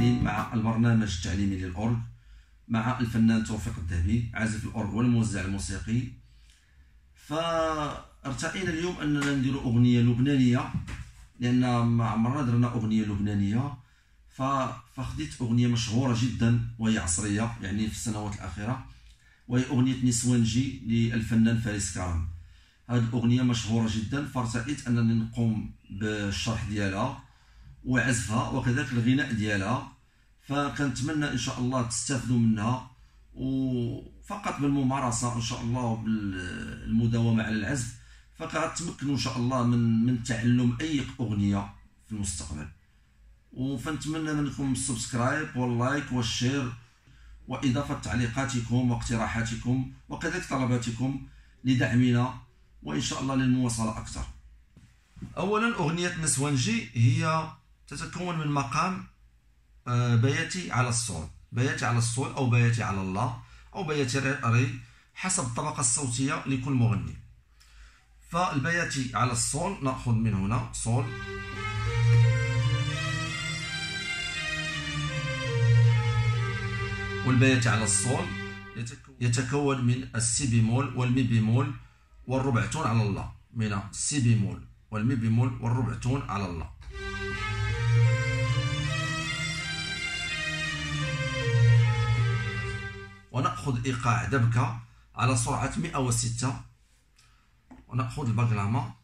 كاينين مع البرنامج التعليمي للأورغ مع الفنان توفيق الذهبي عازف الأورغ والموزع الموسيقي. فارتئينا اليوم أننا ندير أغنية لبنانية لأن ما عمرنا درنا أغنية لبنانية فخديت أغنية مشهورة جدا وهي عصرية يعني في السنوات الأخيرة وهي أغنية نسوانجي للفنان فارس كرم. هذه الأغنية مشهورة جدا فارتئيت أنني نقوم بالشرح ديالها. وعزفها وكذلك الغناء ديالها. فكنتمنى إن شاء الله تستافدوا منها وفقط بالممارسة إن شاء الله بالمداومه على العزف. فكتمكنوا إن شاء الله من من تعلم أي أغنية في المستقبل. وفنتمنى منكم ال subscribe وال like وال share وإضافة تعليقاتكم واقتراحاتكم وكذلك طلباتكم لدعمنا وإن شاء الله للمواصلة أكثر. اولا أغنية نسوانجي هي تتكون من مقام آه، بياتي على الصول بياتي على الصول أو بياتي على الله أو بياتي ري حسب الطبقة الصوتية لكل مغني. فالبياتي على الصول نأخذ من هنا صول. والبياتي على الصول يتكون من السي بيمول والمي بيمول والربع تون على الله. من السي بيمول والمي بيمول والربع تون على الله. ونأخذ إيقاع دبكة على سرعة 106 ونأخذ البقلامة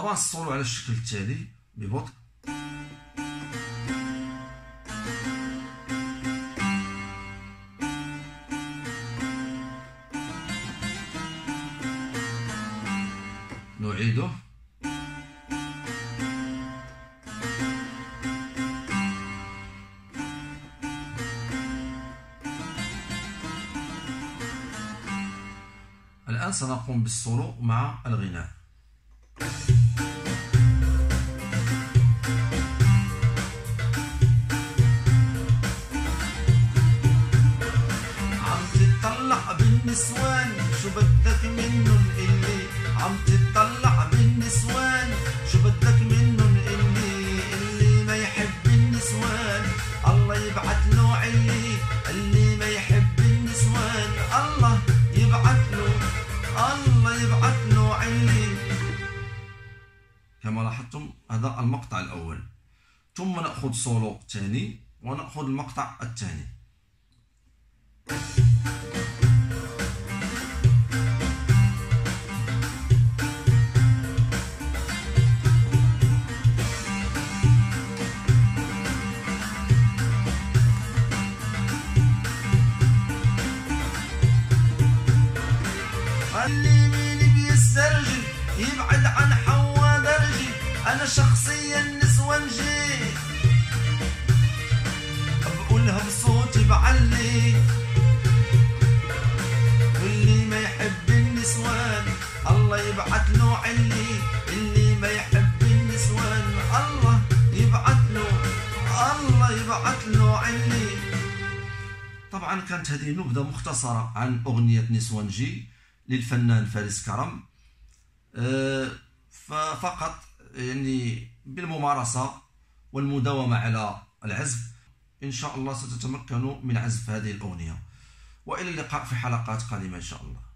طبعا الصولو على الشكل التالي ببطء. نعيده. الآن سنقوم بالسولو مع الغناء. بالنسوان شو بدك منن اللي عم تطلع بالنسوان شو بدك منن اللي اللي ما يحب النسوان. الله يبعث له علي اللي ما يحب النسوان. الله يبعث له الله يبعث له علي. كما لاحظتم هذا المقطع الأول. ثم نأخذ سولو ثاني ونأخذ المقطع الثاني. يبعد عن حوا درجي؟ أنا شخصيا نسوانجي بقولها بصوتي بعلي. واللي ما يحب النسوان الله يبعث له علي. اللي ما يحب النسوان الله يبعث له الله يبعث له علي. طبعا كانت هذه نبذة مختصرة عن أغنية نسوانجي للفنان فارس كرم. أه، ففقط يعني بالممارسة والمداومة على العزف إن شاء الله ستتمكنوا من عزف هذه الأغنية. وإلى اللقاء في حلقات قادمة إن شاء الله.